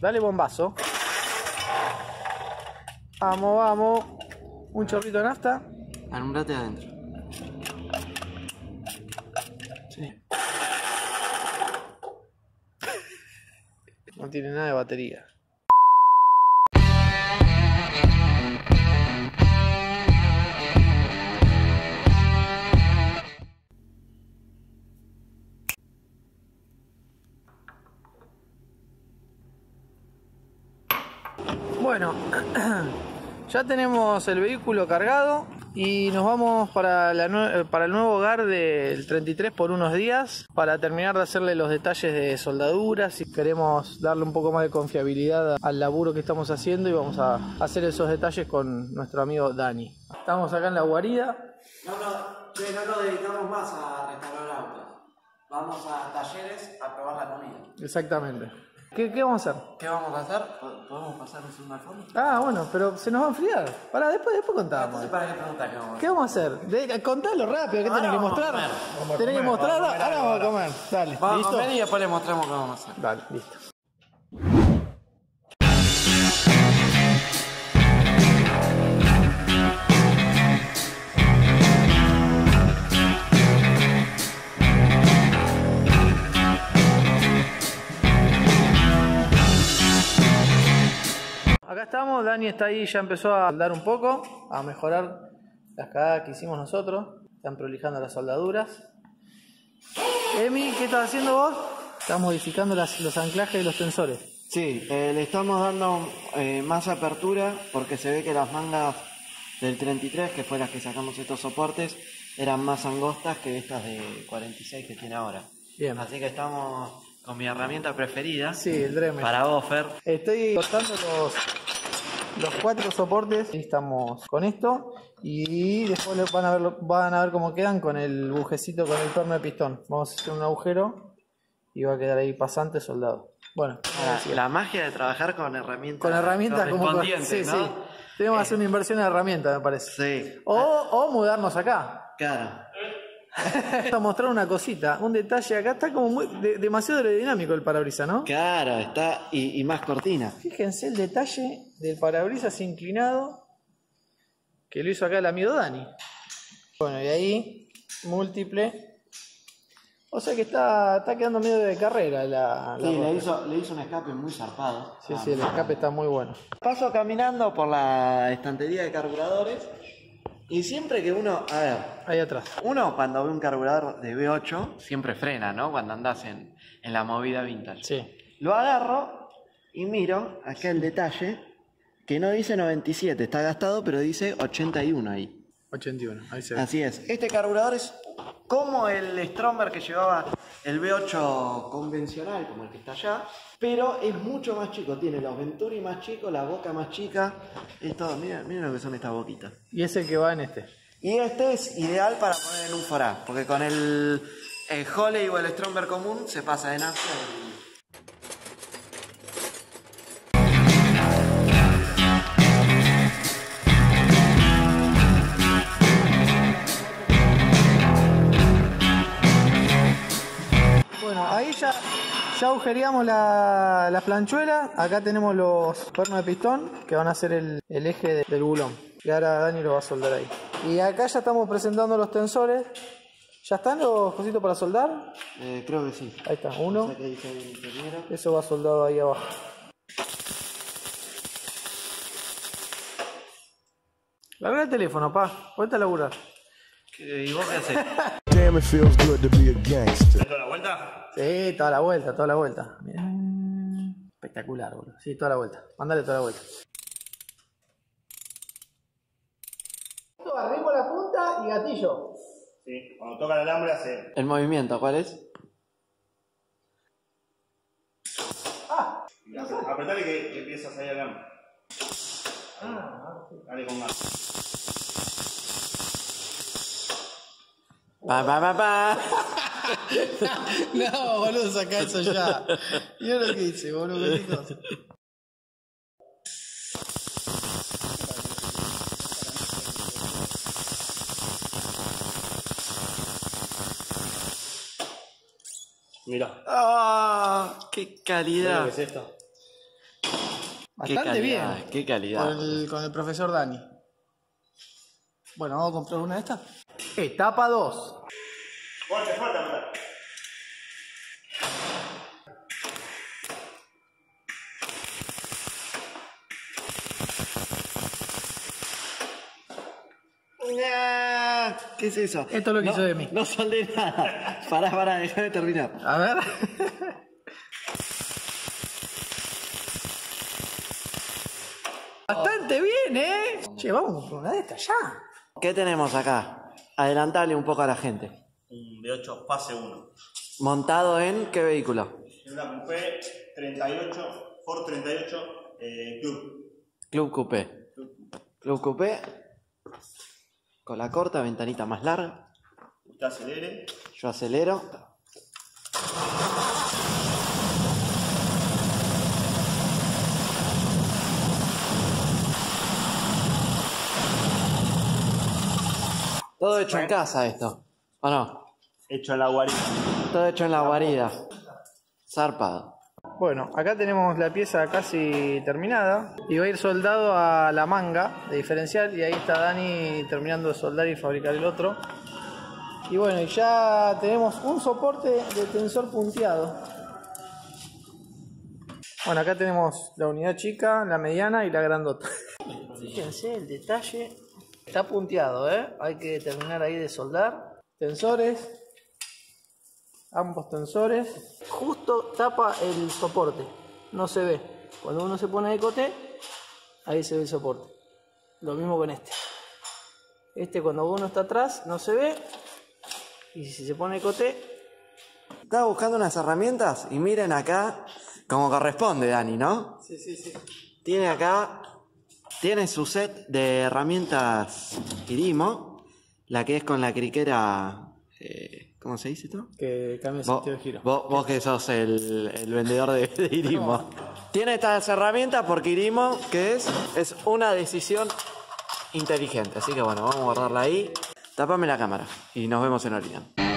Dale bombazo. Vamos, vamos. Un chorrito de nafta. Alumbrate adentro. Sí. No tiene nada de batería. Bueno, ya tenemos el vehículo cargado y nos vamos para, la eh, para el nuevo hogar del 33 por unos días para terminar de hacerle los detalles de soldaduras y queremos darle un poco más de confiabilidad al laburo que estamos haciendo y vamos a hacer esos detalles con nuestro amigo Dani. Estamos acá en la guarida. No, no, no nos dedicamos más a restaurar autos. Vamos a talleres a probar la comida. Exactamente. ¿Qué, qué vamos a hacer? ¿Qué vamos a hacer? ¿Podemos pasarnos un alfombra? Ah, bueno, pero se nos va a enfriar. Para después, después contamos. Entonces, ¿para qué vamos a hacer? ¿Qué vamos a hacer? De- contalo rápido, ¿qué Ahora tenés que a mostrar? a Tenés que comer, mostrar, vamos a comer ahora vamos a comer. Dale, Vamos a ¿listo? comer y después les mostramos qué vamos a hacer. Dale, listo. Estamos, Dani está ahí, ya empezó a soldar un poco, a mejorar las cagadas que hicimos nosotros. Están prolijando las soldaduras. Emi, ¿qué estás haciendo vos? Estás modificando las- los anclajes de los tensores. Sí, eh, le estamos dando eh, más apertura porque se ve que las mangas del 33, que fue las que sacamos estos soportes, eran más angostas que estas de 46 que tiene ahora. Bien. Así que estamos con mi herramienta preferida Sí, el Dremel. para Offer. Estoy cortando los, los cuatro soportes. Ahí estamos con esto. Y después van a, ver, van a ver cómo quedan con el bujecito, con el torno de pistón. Vamos a hacer un agujero y va a quedar ahí pasante soldado. Bueno, La, la magia de trabajar con herramientas con herramientas como... correspondientes, Sí, ¿no? sí. Tenemos que hacer una inversión en herramientas, me parece. Sí, O, o mudarnos acá. claro. A mostrar una cosita, un detalle acá. Está como muy, de- demasiado aerodinámico el parabrisas, ¿no? Claro, está y, y más cortina. Fíjense el detalle del parabrisas inclinado que lo hizo acá el amigo Dani. Bueno, y ahí, múltiple. O sea que está, está quedando medio de carrera la, la Sí, le hizo, le hizo un escape muy zarpado. Sí, sí, el escape está muy bueno. Paso caminando por la estantería de carburadores y siempre que uno, a ver, Ahí atrás. uno cuando ve un carburador de V8 siempre frena, ¿no? Cuando andas en, en la movida vintage. Sí. Lo agarro y miro acá el detalle que no dice 97, está gastado, pero dice 81 ahí. 81, ahí se ve. Así es. Este carburador es como el Stromberg que llevaba el V8 convencional, como el que está allá, pero es mucho más chico. Tiene los Venturi más chicos, la boca más chica. Es todo. Miren, miren lo que son estas boquitas. Y es el que va en este. Y este es ideal para poner en un forá, porque con el, el Holley o el Stromberg común se pasa de nafta ya agujereamos la, la planchuela. Acá tenemos los cuernos de pistón que van a ser el, el eje de- del bulón. Y ahora Dani lo va a soldar ahí. Y acá ya estamos presentando los tensores. ¿Ya están los cositos para soldar? Eh, creo que sí. Ahí está, No uno. el. Eso va soldado ahí abajo. Larga el teléfono, pa. Ponte a laburar. ¿Y vos qué haces? Damn, it feels good to be a gangster. ¿Toda la vuelta? Sí, toda la vuelta, toda la vuelta. Mirá. Espectacular, boludo. Sí, toda la vuelta. Mándale toda la vuelta. Arrimo la punta y gatillo. Sí, cuando toca el alambre hace. ¿El movimiento cuál es? Apretale que, que empieza a salir el alambre. Dale con más. Pa, pa, pa, pa. no, boludo, saca eso ya. Mira lo que hice, boludo. ¿qué dijo? Mira. ¡Ah! ¡Qué calidad! ¿Qué es esto? Bastante calidad, bien. qué calidad. Con el, con el profesor Dani. Bueno, vamos a comprar una de estas. Etapa 2. Fuerte, fuerte, fuerte. Ah, ¿Qué es eso? Esto es lo que No, hizo de mí. No soldé nada. Pará, pará, déjame terminar. A ver. Bastante bien, ¿eh? Che, vamos a comprar una de estas ya. ¿Qué tenemos acá? Adelantale un poco a la gente. Un V8 fase 1. ¿Montado en qué vehículo? Es una coupé 38, Ford 38 eh, Club. Club Coupé. Club Coupé. Con la corta, ventanita más larga. Usted acelere. Yo acelero. Todo hecho en casa esto. ¿O no? Hecho en la guarida. Todo hecho en la guarida. Zarpado. Bueno, acá tenemos la pieza casi terminada y va a ir soldado a la manga de diferencial y ahí está Dani terminando de soldar y fabricar el otro. Y bueno, y ya tenemos un soporte de tensor punteado. Bueno, acá tenemos la unidad chica, la mediana y la grandota. Fíjense el detalle. Está punteado, ¿eh? Hay que terminar ahí de soldar. Tensores, ambos tensores. Justo tapa el soporte, no se ve. Cuando uno se pone de coté, ahí se ve el soporte. Lo mismo con este. Este cuando uno está atrás no se ve. Y si se pone de coté, Estaba buscando unas herramientas y miren acá como corresponde, Dani, ¿no? sí, sí, sí. Tiene acá, tiene su set de herramientas Irimo, la que es con la criquera, eh, ¿cómo se dice esto? Que cambie el sentido de giro. vos- vos que sos el, el vendedor de, de Irimo. Tiene estas herramientas porque Irimo, que es? Es una decisión inteligente. Así que bueno, vamos a guardarla ahí. Tápame la cámara y nos vemos en Orinan.